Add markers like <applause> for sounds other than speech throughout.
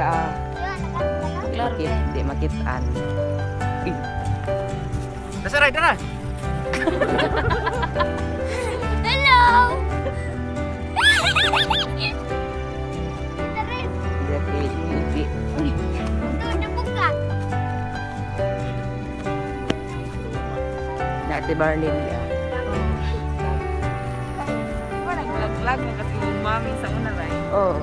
ah. Klaro. Makit, di makitaan. Nasaray, tara! Hello! Dati, Barlin ya. Diba nag-vlog-vlog na kasi yung mami sa una rin. Oh,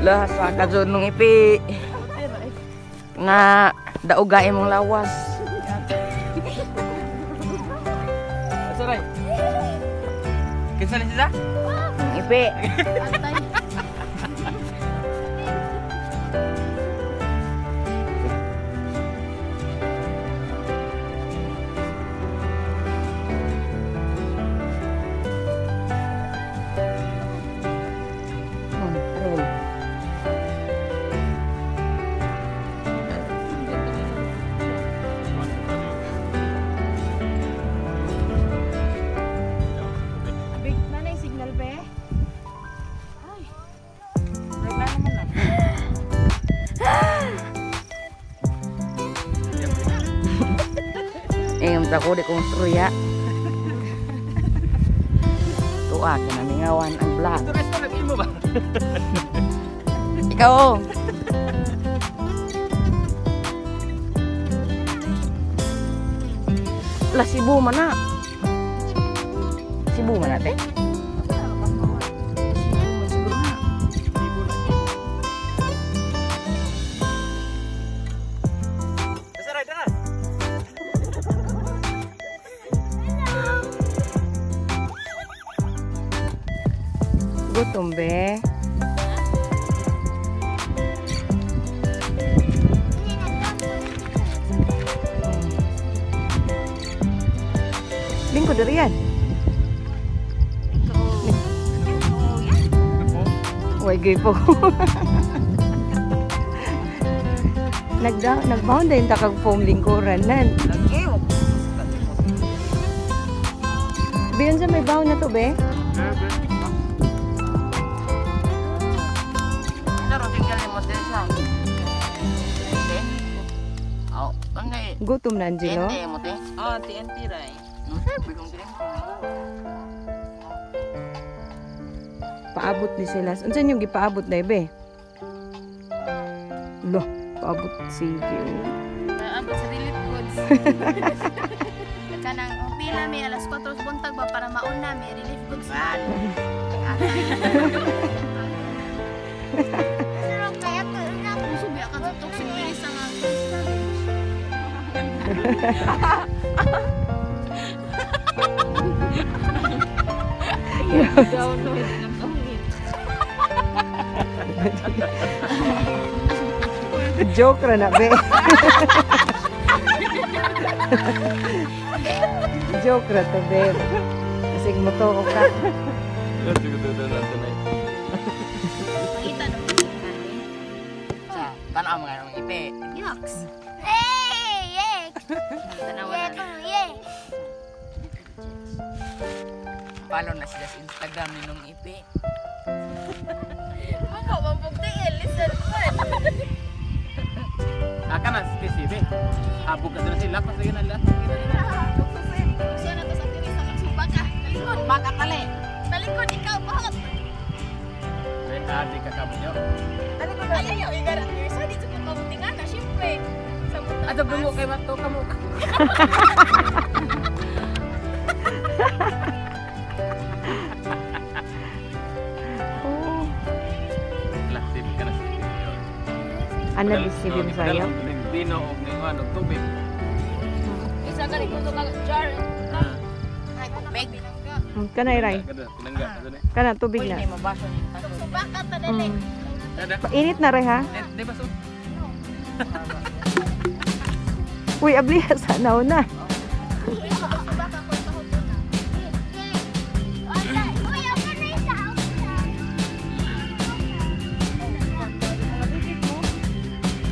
Lah, sa kadyon nung ipi. Nga, daugay mong lawas. Nasaray! Kinsa ni? Ang ipi. <laughs> Tako di konstruya. <laughs> Tuwa, kinamingawan ang vlog. Guys, nag mo ba? <laughs> Ikaw. Lah, sibu mana? Sibu mana, teh? Gutom, be. Lingko dari yan. Way gay po. <laughs> Nagda nagbound din ta kag foam lingkuran nan. Lagi. Biyon sa may bound na to be. Gutom na Angelo. Hindi mo te. Ah, TNT rin. Sabi kong tingin ko. Paabot ni sila. Unsan yung gipaabot na be? Lo, paabot sige. Naabot sa relief goods. <laughs> Kanang ang pila may alas 4 sa buntag ba para mauna may relief goods na. <laughs> <laughs> Download ng kahungit. Joke ra na be. Joke ra to be. Kasi mo to ko ka. Makita na mo Sa, tanaw mga ng ipe. Yucks. Hey! Tanawan na. Follow na sila sa Instagram ni nung ipe. Ako, mapagtingin. Listen mo. Aka na, specific. Habog ka na sila. Kasi yun ang lahat. Gusto na to sa tinis sa magsubak ka. Talikod. Baka kali. Talikod, ikaw, bahot. Wait, adi ka kamo nyo. Ayaw, igarat Ato bungo kay Mato kamo ka. Oh, ka ano bisibim sayo? Dino o ng ano tubig. Isa ko to kag jar. Ah. Ay, tubig. Hmm, Kana iray. Kana tubig na. ka. Mm. Kada. Init na rin ha? Di- Di ba so? <laughs> Uy, abli <laughs> sa nauna.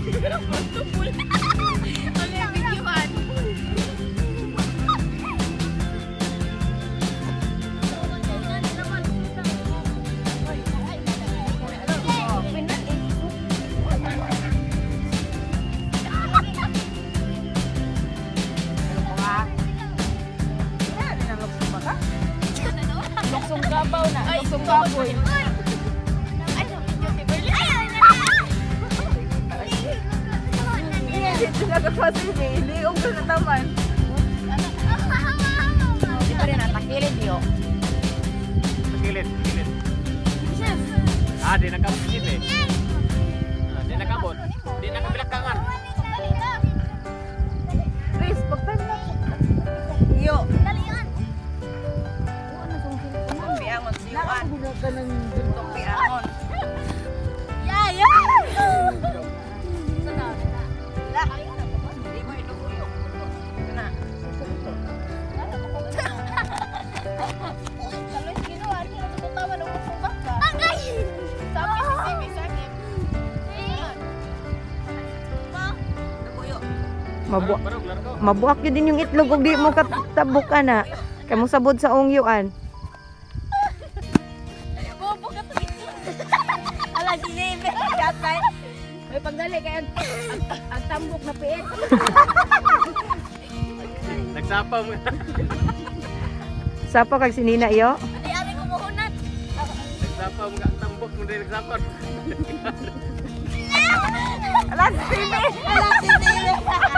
Subak <laughs> ako na. Luksong baboy. Ay, video si Berly. Di pa rin natakilid yo. Gilid, gilid. Ah, di nakabot Mabu mabuak yun din yung itlog ug di mo katabok ana. Kay mo sabod sa ungyuan. Bobo ka. Ala si Simi, katay. May pagdali kay ang, ang, ang tambok na piit. Nagsapa mo. Sapa kag sinina iyo. Adi ari ko muhunat. Nagsapa mo ang tambok mo din nagsapa. Ala si Simi. Ala si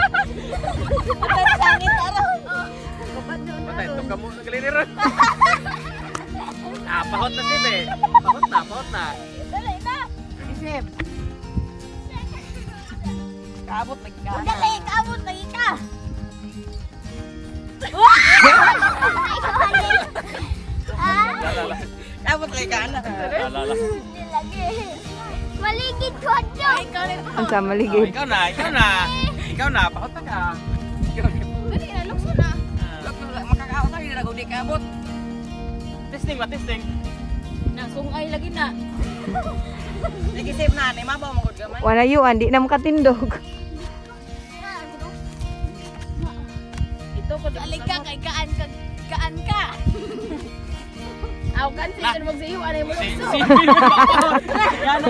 Simi. Ang sangit araw. Patay, ito ka mo nagalilir. <laughs> Ah, pahot na sib eh. Pahot na, pahot na. Dali na. Isip. Kaabot lagi ka. Dali, kabot lagi ka. <laughs> Kaabot lagi ka na. Hindi lagi. Maligid ko dyan. Ikaw rin. Ang sa Oh, maligid. ikaw na, ikaw na. <laughs> Ikaw na, pahot na ka. Ikaw na. Dali na, lukso na. Ah. Makakaot lagi na kung di kaabot. Testing ba, testing? Nasungay lagi na. Nag-isip na, ni mabaw mo gamay. Wala yuan, di na mo katindog. Ito ko dali ka kay kaan ka kaan ka. Aw kan sila na magsiyo anay mo Si, lukso. si, Yan.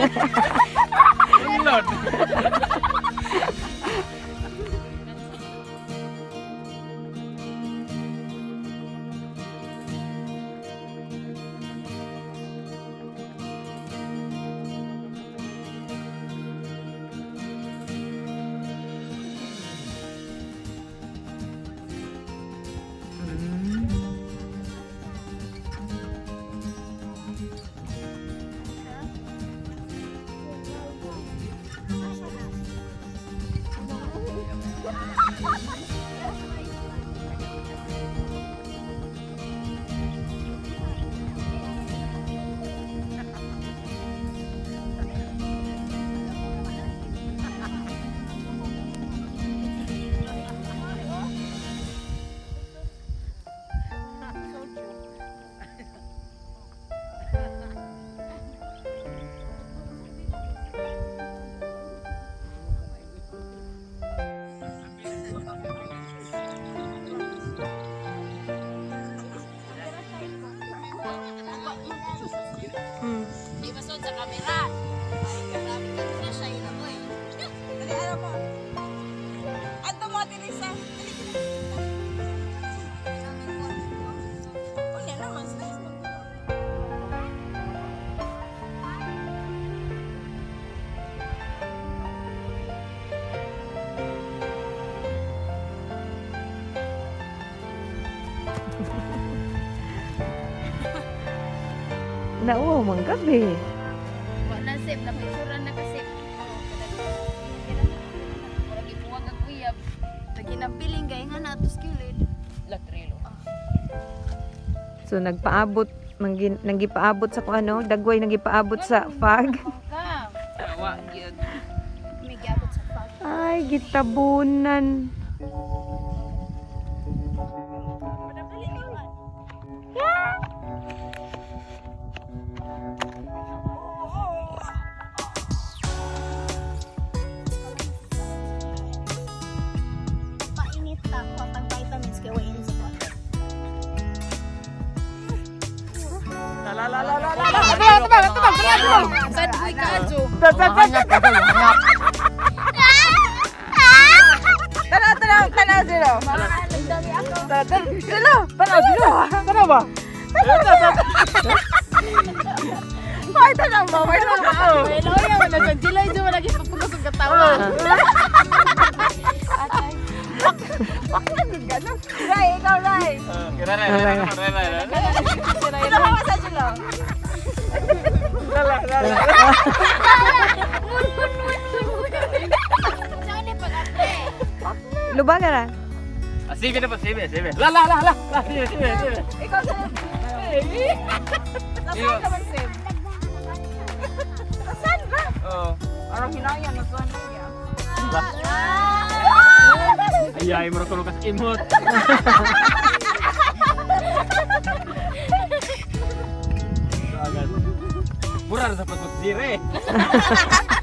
Lord. na oh, manggabi. Wala sip, napisuran na kasi. Ipuwag ang kuyab. Lagi na piling, gaya nga na atos kilid. Latrilo. So nagpaabot, nanggipaabot sa kung ano, dagway nanggipaabot sa fag. Ay, gitabunan. Tabang, tabang, tabang, tabang. Sad boy ka, Jo. Hangap ka tayo, hangap. Tanaw, tanaw, tanaw, dami ako. Zero, tanaw, Zero. Tanaw ba? Ay, tanaw ba? May tanaw ba? May loya mo na dyan. Dilay, Jo, lagi papulos ang katawan. Ray, ikaw, Ray. Kira rin, kira rin, kira rin. Ito ka sa Jilo. Saan ni pag-ate? Luba ka ra. Ah, Sibe na po, sibe, sibe. La la la la. La, sibe, sibe, sibe. Ikaw sa... Nasaan ka man, Sim? Nasaan <laughs> ba? Oo. Parang hinaya, nasuan mo Ayay mo <laughs>